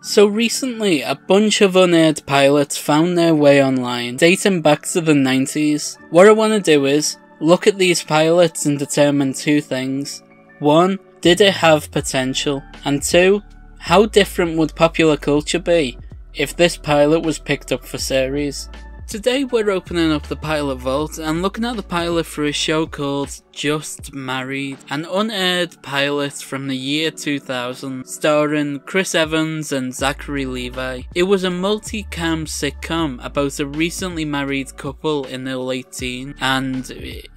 So recently, a bunch of unaired pilots found their way online, dating back to the 90s. What I want to do is, look at these pilots and determine two things. One, did it have potential? And two, how different would popular culture be if this pilot was picked up for series? Today we're opening up the pilot vault and looking at the pilot for a show called just Married, an unaired pilot from the year 2000, starring Chris Evans and Zachary Levi. It was a multi-cam sitcom about a recently married couple in their late teens, and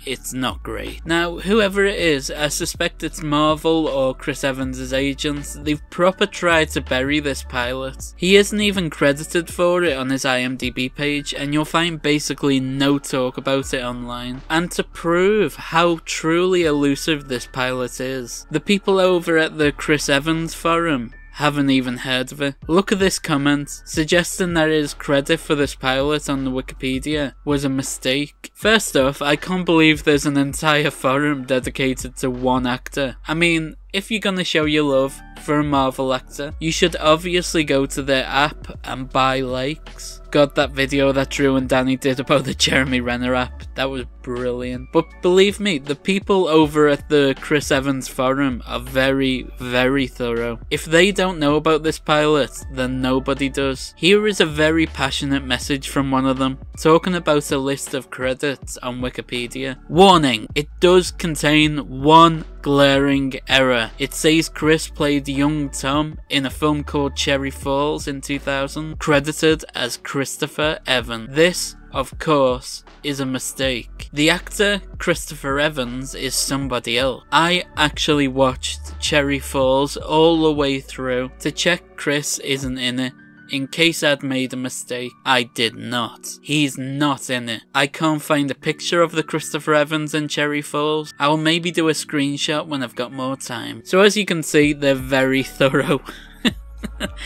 it's not great. Now, whoever it is, I suspect it's Marvel or Chris Evans' agents, they've proper tried to bury this pilot. He isn't even credited for it on his IMDb page, and you'll find basically no talk about it online. And to prove how truly elusive this pilot is. The people over at the Chris Evans forum haven't even heard of it. Look at this comment, suggesting that his credit for this pilot on the Wikipedia was a mistake. First off, I can't believe there's an entire forum dedicated to one actor. I mean, if you're gonna show your love for a Marvel actor, you should obviously go to their app and buy likes. God, that video that Drew and Danny did about the Jeremy Renner app, that was brilliant. But believe me, the people over at the Chris Evans forum are very, very thorough. If they don't know about this pilot, then nobody does. Here is a very passionate message from one of them, talking about a list of credits on Wikipedia. Warning, it does contain one glaring error. It says Chris played young Tom in a film called Cherry Falls in 2000, credited as Christopher Evan. This, of course, is a mistake. The actor Christopher Evans is somebody else. I actually watched Cherry Falls all the way through to check Chris isn't in it in case I'd made a mistake, I did not. He's not in it. I can't find a picture of the Christopher Evans in Cherry Falls. I'll maybe do a screenshot when I've got more time. So as you can see, they're very thorough.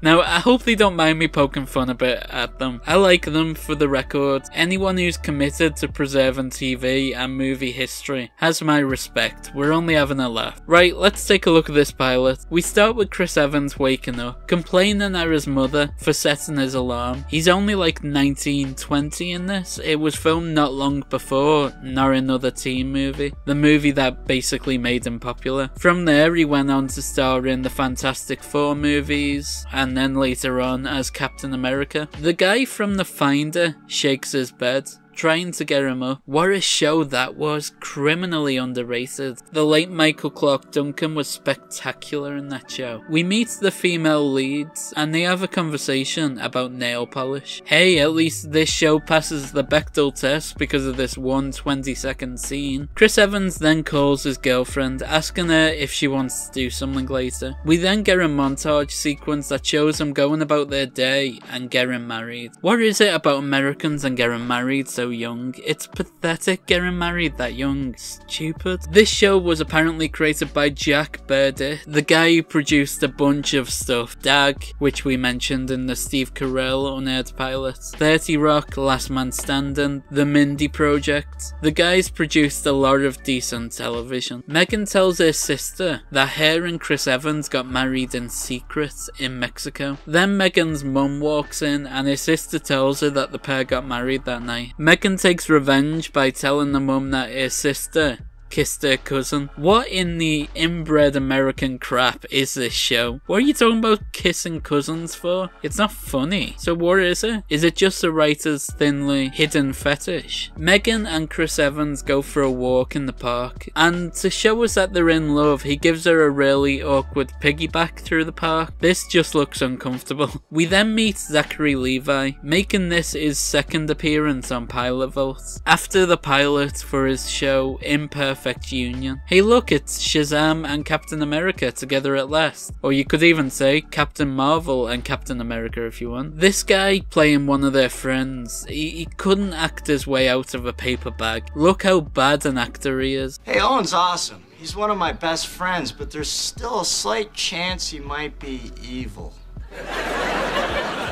Now, I hope they don't mind me poking fun a bit at them. I like them for the record. Anyone who's committed to preserving TV and movie history has my respect. We're only having a laugh. Right, let's take a look at this pilot. We start with Chris Evans waking up, complaining at his mother for setting his alarm. He's only like 19, 20 in this. It was filmed not long before Not Another Teen Movie, the movie that basically made him popular. From there, he went on to star in the Fantastic Four movies and and then later on as Captain America. The guy from The Finder shakes his bed trying to get him up. What a show that was, criminally underrated. The late Michael Clarke Duncan was spectacular in that show. We meet the female leads and they have a conversation about nail polish. Hey, at least this show passes the Bechdel test because of this one 20 second scene. Chris Evans then calls his girlfriend, asking her if she wants to do something later. We then get a montage sequence that shows them going about their day and getting married. What is it about Americans and getting married so young. It's pathetic getting married that young. Stupid. This show was apparently created by Jack Burditt, the guy who produced a bunch of stuff. Dag, which we mentioned in the Steve Carell unaired pilot. 30 Rock, Last Man Standing, The Mindy Project. The guys produced a lot of decent television. Megan tells her sister that her and Chris Evans got married in secret in Mexico. Then Megan's mum walks in and her sister tells her that the pair got married that night. Megan takes revenge by telling the mum that her sister kissed their cousin. What in the inbred American crap is this show? What are you talking about kissing cousins for? It's not funny. So what is it? Is it just the writer's thinly hidden fetish? Megan and Chris Evans go for a walk in the park, and to show us that they're in love, he gives her a really awkward piggyback through the park. This just looks uncomfortable. We then meet Zachary Levi, making this his second appearance on Pilot Vault. After the pilot for his show Imperfect perfect union. Hey look, it's Shazam and Captain America together at last. Or you could even say Captain Marvel and Captain America if you want. This guy playing one of their friends, he, he couldn't act his way out of a paper bag. Look how bad an actor he is. Hey, Owen's awesome. He's one of my best friends, but there's still a slight chance he might be evil.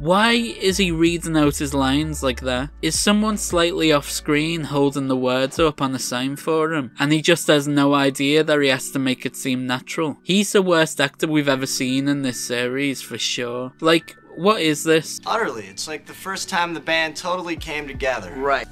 Why is he reading out his lines like that? Is someone slightly off screen holding the words up on a sign for him and he just has no idea that he has to make it seem natural? He's the worst actor we've ever seen in this series for sure. Like, what is this? Utterly. It's like the first time the band totally came together. Right.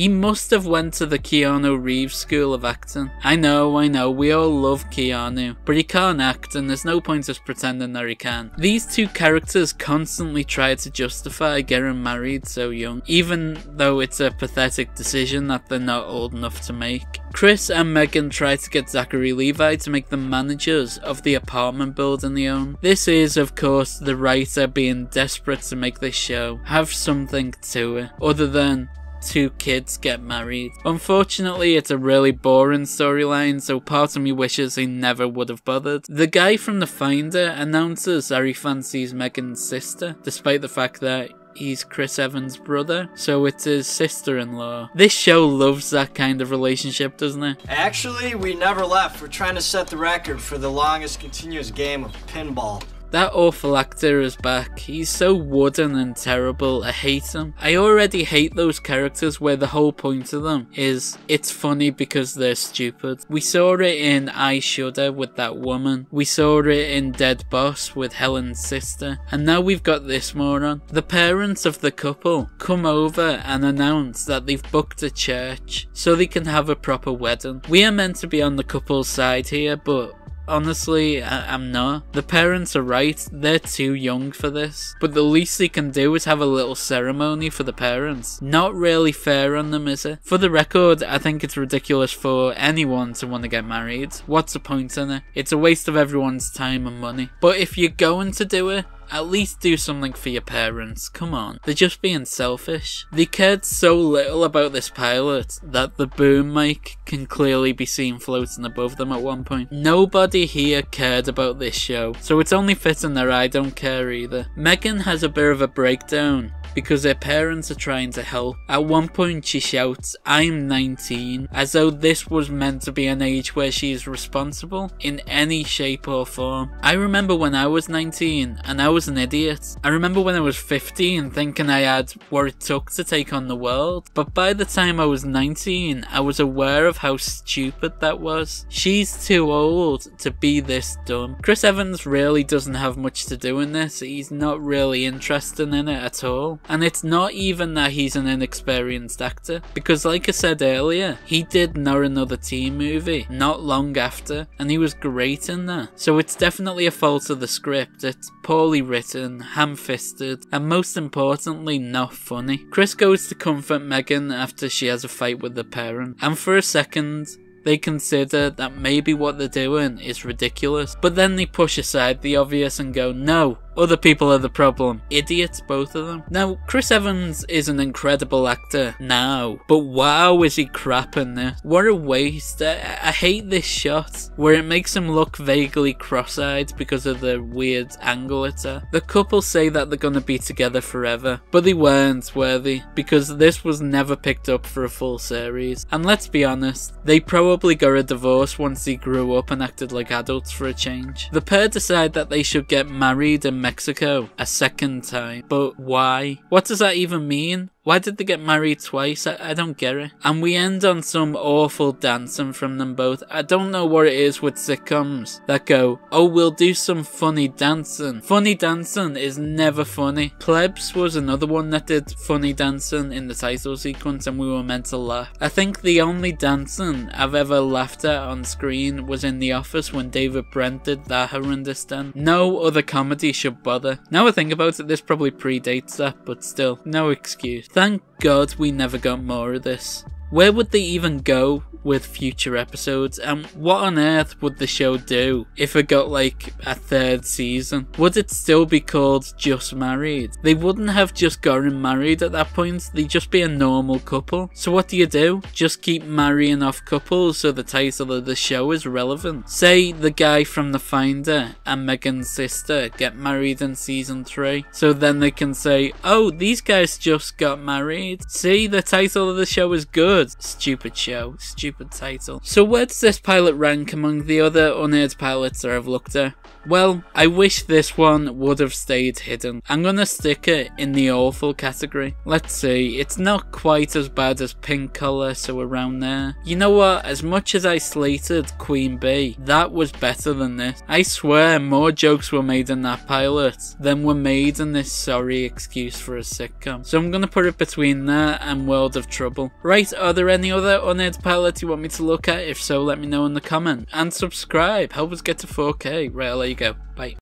He must have went to the Keanu Reeves School of Acting. I know, I know, we all love Keanu, but he can't act and there's no point us pretending that he can. These two characters constantly try to justify getting married so young, even though it's a pathetic decision that they're not old enough to make. Chris and Megan try to get Zachary Levi to make them managers of the apartment building they own. This is, of course, the writer being desperate to make this show have something to it, other than two kids get married. Unfortunately, it's a really boring storyline, so part of me wishes he never would have bothered. The guy from The Finder announces that he fancies Megan's sister, despite the fact that he's Chris Evans' brother, so it's his sister-in-law. This show loves that kind of relationship, doesn't it? Actually, we never left. We're trying to set the record for the longest continuous game of pinball. That awful actor is back. He's so wooden and terrible. I hate him. I already hate those characters where the whole point of them is it's funny because they're stupid. We saw it in I Shudder with that woman. We saw it in Dead Boss with Helen's sister. And now we've got this moron. The parents of the couple come over and announce that they've booked a church so they can have a proper wedding. We are meant to be on the couple's side here, but honestly, I- am not. The parents are right, they're too young for this. But the least they can do is have a little ceremony for the parents. Not really fair on them, is it? For the record, I think it's ridiculous for anyone to want to get married. What's the point in it? It's a waste of everyone's time and money. But if you're going to do it, at least do something for your parents, come on. They're just being selfish. They cared so little about this pilot that the boom mic can clearly be seen floating above them at one point. Nobody here cared about this show, so it's only fitting that I don't care either. Megan has a bit of a breakdown because her parents are trying to help. At one point, she shouts, I'm 19, as though this was meant to be an age where she is responsible in any shape or form. I remember when I was 19 and I was an idiot. I remember when I was 15 thinking I had what it took to take on the world, but by the time I was 19, I was aware of how stupid that was. She's too old to be this dumb. Chris Evans really doesn't have much to do in this, he's not really interested in it at all. And it's not even that he's an inexperienced actor, because like I said earlier, he did Not Another Teen movie not long after, and he was great in that. So it's definitely a fault of the script. It's poorly written, ham-fisted, and most importantly, not funny. Chris goes to comfort Megan after she has a fight with the parent, and for a second, they consider that maybe what they're doing is ridiculous, but then they push aside the obvious and go, no, other people are the problem. Idiots, both of them. Now, Chris Evans is an incredible actor now, but wow, is he crap in this. What a waste. I, I hate this shot where it makes him look vaguely cross eyed because of the weird angle it's at. The couple say that they're gonna be together forever, but they weren't, were they? Because this was never picked up for a full series. And let's be honest, they probably got a divorce once they grew up and acted like adults for a change. The pair decide that they should get married and Mexico a second time. But why? What does that even mean? Why did they get married twice? I, I, don't get it. And we end on some awful dancing from them both. I don't know what it is with sitcoms that go, oh, we'll do some funny dancing. Funny dancing is never funny. Plebs was another one that did funny dancing in the title sequence and we were meant to laugh. I think the only dancing I've ever laughed at on screen was in The Office when David Brent did that horrendous dance. No other comedy should bother. Now I think about it, this probably predates that, but still, no excuse. Thank God we never got more of this. Where would they even go with future episodes and what on earth would the show do if it got like a third season? Would it still be called Just Married? They wouldn't have just gotten married at that point, they'd just be a normal couple. So what do you do? Just keep marrying off couples so the title of the show is relevant. Say the guy from The Finder and Megan's sister get married in season 3, so then they can say, oh, these guys just got married. See, the title of the show is good Stupid show, stupid title. So where does this pilot rank among the other unaired pilots that I've looked at? Well, I wish this one would have stayed hidden. I'm gonna stick it in the awful category. Let's see, it's not quite as bad as Pink Color, so around there. You know what, as much as I slated Queen Bee, that was better than this. I swear more jokes were made in that pilot than were made in this sorry excuse for a sitcom. So I'm gonna put it between that and World of Trouble. Right, are there any other unaired pilots you want me to look at? If so, let me know in the comment. And subscribe, help us get to 4K. Right, let you go. Bye.